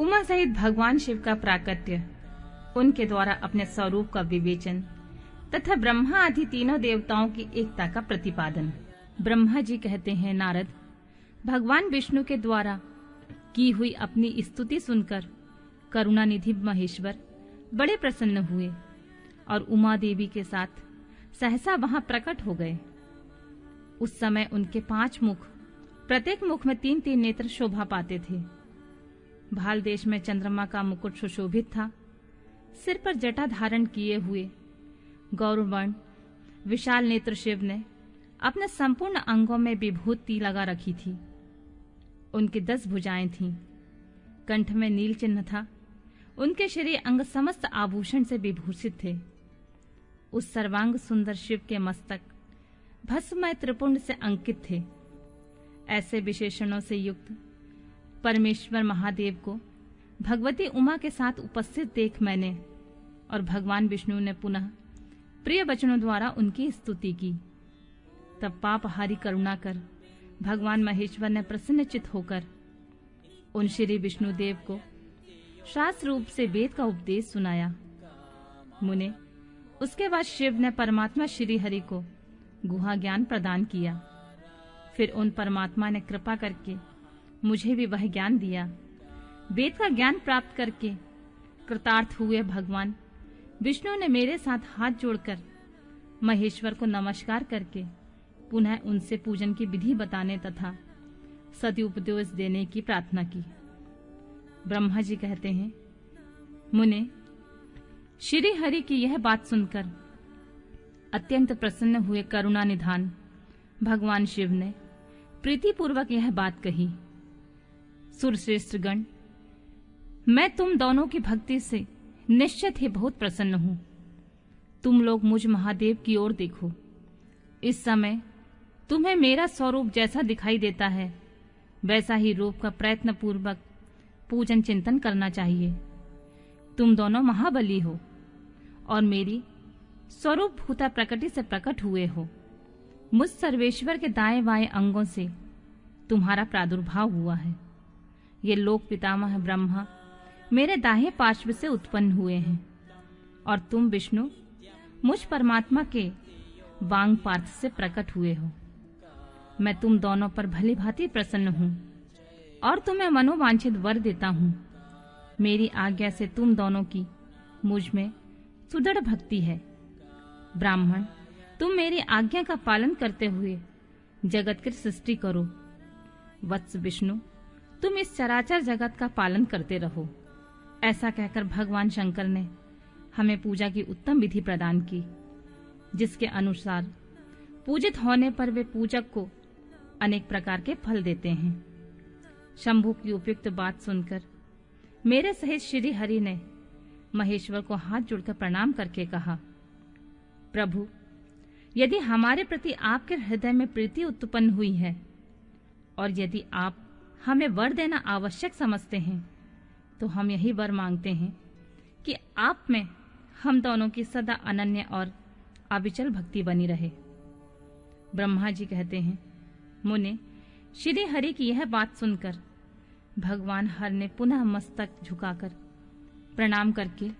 उमा सहित भगवान शिव का प्राकट्य, उनके द्वारा अपने स्वरूप का विवेचन, तथा ब्रह्मा आदि तीनों देवताओं की एकता का प्रतिपादन। ब्रह्मा जी कहते हैं, नारद, भगवान विष्णु के द्वारा की हुई अपनी स्तुति सुनकर करुणानिधि महेश्वर बड़े प्रसन्न हुए और उमा देवी के साथ सहसा वहाँ प्रकट हो गए। उस समय उनके पाँच मुख, प्रत्येक मुख में तीन तीन नेत्र शोभा पाते थे। भाल देश में चंद्रमा का मुकुट सुशोभित था। सिर पर जटा धारण किए हुए गौरवर्ण विशाल नेत्र शिव ने अपने संपूर्ण अंगों में विभूति लगा रखी थी। उनकी दस भुजाएँ थीं। कंठ में नील चिन्ह था। उनके शरीर अंग समस्त आभूषण से विभूषित थे। उस सर्वांग सुंदर शिव के मस्तक भस्मय त्रिपुंड से अंकित थे। ऐसे विशेषणों से युक्त परमेश्वर महादेव को भगवती उमा के साथ उपस्थित देख मैंने और भगवान विष्णु ने पुनः प्रिय वचनों द्वारा उनकी स्तुति की। तब पापहारी करुणा कर भगवान महेश्वर ने प्रसन्नचित होकर उन श्री विष्णुदेव को शास्त्र रूप से वेद का उपदेश सुनाया। मुने, उसके बाद शिव ने परमात्मा श्री हरि को गुहा ज्ञान प्रदान किया। फिर उन परमात्मा ने कृपा करके मुझे भी वह ज्ञान दिया। वेद का ज्ञान प्राप्त करके कृतार्थ हुए भगवान। विष्णु ने मेरे साथ हाथ जोड़कर महेश्वर को नमस्कार करके पुनः उनसे पूजन की विधि बताने तथा सदुपदेश देने की प्रार्थना की। ब्रह्मा जी कहते हैं, मुने, श्री हरि की यह बात सुनकर अत्यंत प्रसन्न हुए करुणा निधान भगवान शिव ने प्रीतिपूर्वक यह बात कही। सुरश्रेष्ठ गण मैं तुम दोनों की भक्ति से निश्चित ही बहुत प्रसन्न हूँ। तुम लोग मुझ महादेव की ओर देखो। इस समय तुम्हें मेरा स्वरूप जैसा दिखाई देता है, वैसा ही रूप का प्रयत्न पूर्वक पूजन चिंतन करना चाहिए। तुम दोनों महाबली हो और मेरी स्वरूप भूता प्रकृति से प्रकट हुए हो। मुझ सर्वेश्वर के दाएँ बाएँ अंगों से तुम्हारा प्रादुर्भाव हुआ है। ये लोक पितामह ब्रह्मा, मेरे दाहे पार्श्व से उत्पन्न हुए हैं। और तुम विष्णु, मुझ परमात्मा के वांग पार्थ से प्रकट हुए हो। मैं तुम दोनों पर भली भांति प्रसन्न हूँ, और तुम्हें मनोवांछित वर देता हूँ। मेरी आज्ञा से तुम दोनों की मुझमें सुदृढ़ भक्ति है। ब्राह्मण, तुम मेरी आज्ञा का पालन करते हुए जगत की सृष्टि करो। वत्स विष्णु तुम इस चराचर जगत का पालन करते रहो। ऐसा कहकर भगवान शंकर ने हमें पूजा की उत्तम विधि प्रदान की, जिसके अनुसार पूजित होने पर वे पूजक को अनेक प्रकार के फल देते हैं। शंभु की उपयुक्त बात सुनकर मेरे सहित श्री हरि ने महेश्वर को हाथ जोड़कर प्रणाम करके कहा, प्रभु, यदि हमारे प्रति आपके हृदय में प्रीति उत्पन्न हुई है और यदि आप हमें वर देना आवश्यक समझते हैं। तो हम यही वर मांगते हैं कि आप में हम दोनों की सदा अनन्य और अविचल भक्ति बनी रहे। ब्रह्मा जी कहते हैं, मुने, श्री हरि की यह बात सुनकर भगवान हर ने पुनः मस्तक झुकाकर प्रणाम करके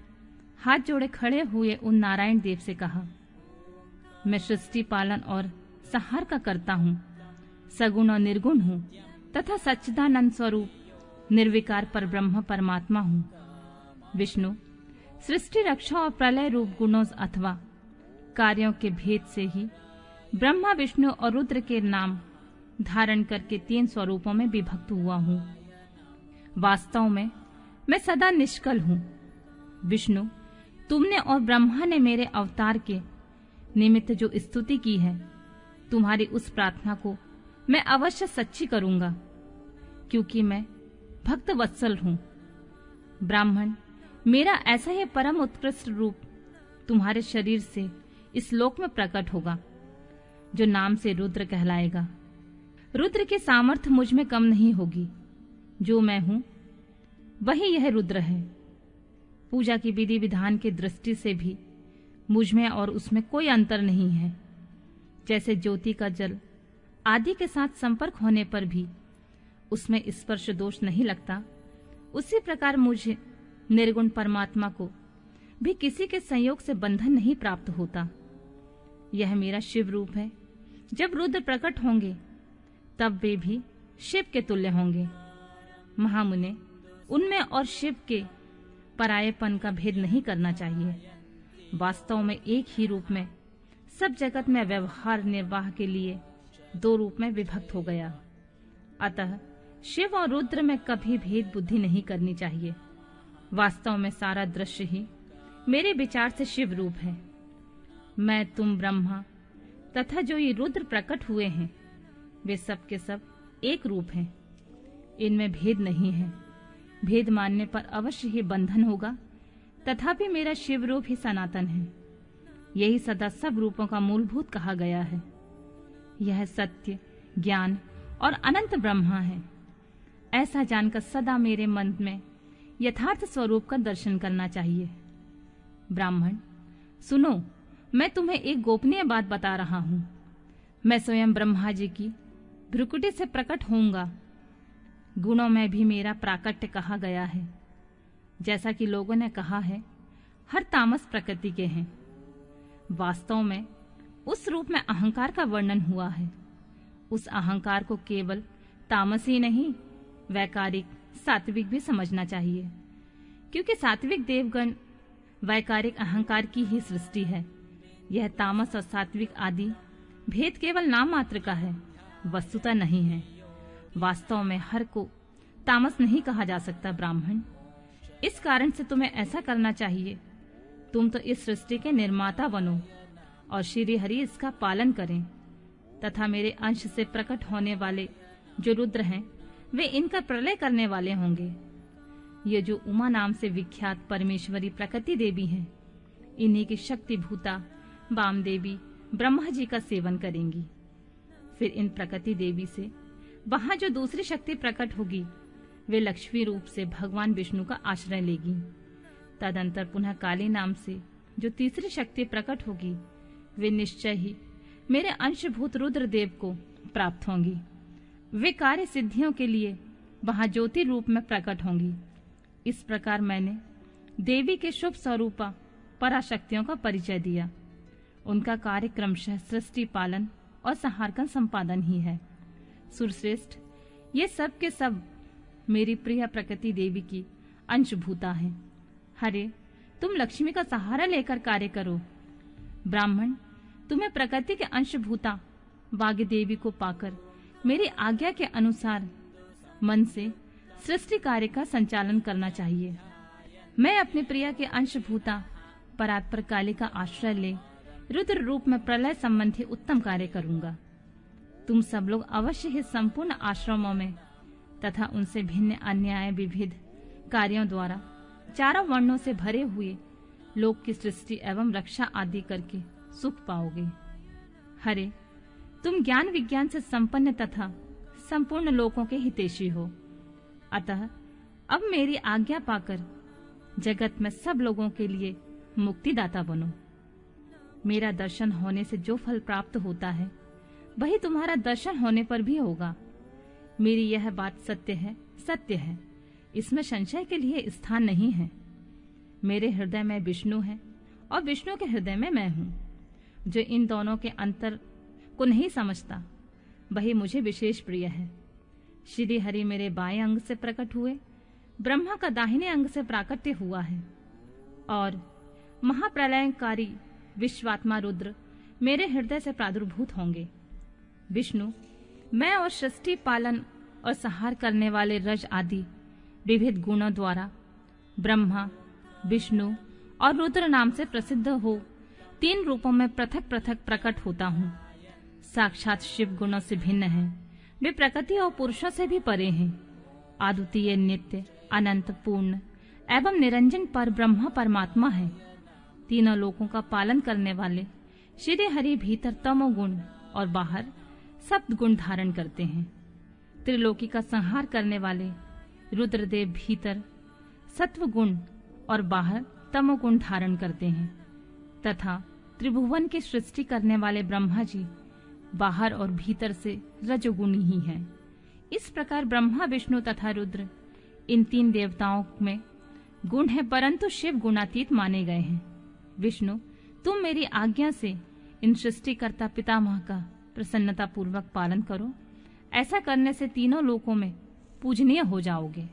हाथ जोड़े खड़े हुए उन नारायण देव से कहा, मैं सृष्टि पालन और सहार का करता हूँ, सगुण और निर्गुण हूँ। तथा सच्चिदानंद स्वरूप, निर्विकार पर ब्रह्म परमात्मा हूँ। विष्णु, सृष्टि, रक्षा और प्रलय रूप गुणों अथवा कार्यों के भेद से ही ब्रह्मा, विष्णु और रुद्र के नाम धारण करके तीन स्वरूपों में विभक्त हुआ हूँ। वास्तव में मैं सदा निष्कल हूँ। विष्णु, तुमने और ब्रह्मा ने मेरे अवतार के निमित्त जो स्तुति की है, तुम्हारी उस प्रार्थना को मैं अवश्य सच्ची करूँगा, क्योंकि मैं भक्त वत्सल हूँ। ब्राह्मण, मेरा ऐसा ही परम उत्कृष्ट रूप तुम्हारे शरीर से इस लोक में प्रकट होगा, जो नाम से रुद्र कहलाएगा। रुद्र के सामर्थ्य मुझमें कम नहीं होगी। जो मैं हूँ, वही यह रुद्र है। पूजा की विधि विधान की दृष्टि से भी मुझमें और उसमें कोई अंतर नहीं है। जैसे ज्योति का जल आदि के साथ संपर्क होने पर भी उसमें स्पर्श दोष नहीं लगता। उसी प्रकार मुझे निर्गुण परमात्मा को भी किसी के संयोग से बंधन नहीं प्राप्त होता। यह मेरा शिव रूप है। जब रुद्र प्रकट होंगे, तब वे भी शिव के तुल्य होंगे। महामुने, उनमें और शिव के परायेपन का भेद नहीं करना चाहिए। वास्तव में एक ही रूप में सब जगत में व्यवहार निर्वाह के लिए दो रूप में विभक्त हो गया। अतः शिव और रुद्र में कभी भेद बुद्धि नहीं करनी चाहिए। वास्तव में सारा दृश्य ही मेरे विचार से शिव रूप है। मैं, तुम, ब्रह्मा तथा जो ये रुद्र प्रकट हुए हैं, वे सब के सब एक रूप हैं। इनमें भेद नहीं है। भेद मानने पर अवश्य ही बंधन होगा, तथापि मेरा शिव रूप ही सनातन है। यही सदा सब रूपों का मूलभूत कहा गया है। यह सत्य, ज्ञान और अनंत ब्रह्मा है। ऐसा जानकर सदा मेरे मन में यथार्थ स्वरूप का दर्शन करना चाहिए। ब्राह्मण, सुनो, मैं तुम्हें एक गोपनीय बात बता रहा हूँ। मैं स्वयं ब्रह्मा जी की भ्रुकुटी से प्रकट होऊँगा। गुणों में भी मेरा प्राकट्य कहा गया है। जैसा कि लोगों ने कहा है, हर तामस प्रकृति के हैं। वास्तव में उस रूप में अहंकार का वर्णन हुआ है। उस अहंकार को केवल तामस नहीं, वैकारिक सात्विक भी समझना चाहिए। क्योंकि सात्विक देवगण वैकारिक अहंकार की ही सृष्टि है। यह तामस और सात्विक आदि भेद केवल नाम मात्र का है, वस्तुता नहीं है। वास्तव में हर को तामस नहीं कहा जा सकता, ब्राह्मण। इस कारण से तुम्हें ऐसा करना चाहिए। तुम तो इस सृष्टि के निर्माता बनो। और श्री हरि इसका पालन करें। तथा मेरे अंश से प्रकट होने वाले जो रुद्र हैं, वे इनका प्रलय करने वाले होंगे। ये जो उमा नाम से विख्यात परमेश्वरी प्रकृति देवी हैं, इन्हीं की शक्ति भूता बाम देवी ब्रह्मा जी का सेवन करेंगी। फिर इन प्रकृति देवी से वहाँ जो दूसरी शक्ति प्रकट होगी, वे लक्ष्मी रूप से भगवान विष्णु का आश्रय लेगी। तदंतर पुनः काली नाम से जो तीसरी शक्ति प्रकट होगी वे निश्चय ही मेरे अंशभूत रुद्र देव को प्राप्त होंगी। वे कार्य सिद्धियों के लिए वहाँ ज्योति रूप में प्रकट होंगी। इस प्रकार मैंने देवी के शुभ स्वरूपा पराशक्तियों का परिचय दिया। उनका कार्य क्रमशः सृष्टि, पालन और संहार का संपादन ही है। सुरश्रेष्ठ, ये सब के सब मेरी प्रिय प्रकृति देवी की अंशभूता है। हरे, तुम लक्ष्मी का सहारा लेकर कार्य करो। ब्राह्मण, तुम्हें प्रकृति के अंशभूता बाग्य देवी को पाकर मेरी आज्ञा के अनुसार मन से सृष्टि कार्य का संचालन करना चाहिए। मैं अपने प्रिया के अंशभूता परात्पर काली का आश्रय ले, रुद्र रूप में प्रलय संबंधी उत्तम कार्य करूँगा। तुम सब लोग अवश्य ही संपूर्ण आश्रमों में तथा उनसे भिन्न अन्याय विविध कार्यों द्वारा चारों वर्णों से भरे हुए लोक की सृष्टि एवं रक्षा आदि करके सुख पाओगे। हरे, तुम ज्ञान विज्ञान से संपन्न तथा संपूर्ण लोकों के हितेशी हो। अतः अब मेरी आज्ञा पाकर जगत में सब लोगों के लिए मुक्तिदाता बनो। मेरा दर्शन होने से जो फल प्राप्त होता है, वही तुम्हारा दर्शन होने पर भी होगा। मेरी यह बात सत्य है सत्य है। इसमें संशय के लिए स्थान नहीं है। मेरे हृदय में विष्णु है और विष्णु के हृदय में मैं हूँ, जो इन दोनों के अंतर को नहीं समझता। वही मुझे विशेष प्रिय है। श्री हरि मेरे बाएँ अंग से प्रकट हुए, ब्रह्मा का दाहिने अंग से प्राकट्य हुआ है। और महाप्रलयकारी विश्वात्मा रुद्र मेरे हृदय से प्रादुर्भूत होंगे। विष्णु, मैं और सृष्टि पालन और सहार करने वाले रज आदि विविध गुणों द्वारा ब्रह्मा विष्णु और रुद्र नाम से प्रसिद्ध हो, तीन रूपों में पृथक पृथक प्रकट होता हूँ। साक्षात शिव गुणों से भिन्न है। वे प्रकृति और पुरुषों से भी परे हैं। आदुतीय नित्य, अनंत, पूर्ण एवं निरंजन पर ब्रह्मा परमात्मा है। तीनों लोकों का पालन करने वाले श्री हरि भीतर तमो गुण और बाहर सप्त गुण धारण करते हैं। त्रिलोकी का संहार करने वाले रुद्रदेव भीतर सत्व गुण और बाहर तमोगुण धारण करते हैं, तथा त्रिभुवन की सृष्टि करने वाले ब्रह्मा जी बाहर और भीतर से रजोगुणी ही हैं। इस प्रकार ब्रह्मा, विष्णु तथा रुद्र, इन तीन देवताओं में गुण है, परंतु शिव गुणातीत माने गए हैं। विष्णु, तुम मेरी आज्ञा से इन सृष्टिकर्ता पितामह का प्रसन्नता पूर्वक पालन करो। ऐसा करने से तीनों लोकों में पूजनीय हो जाओगे।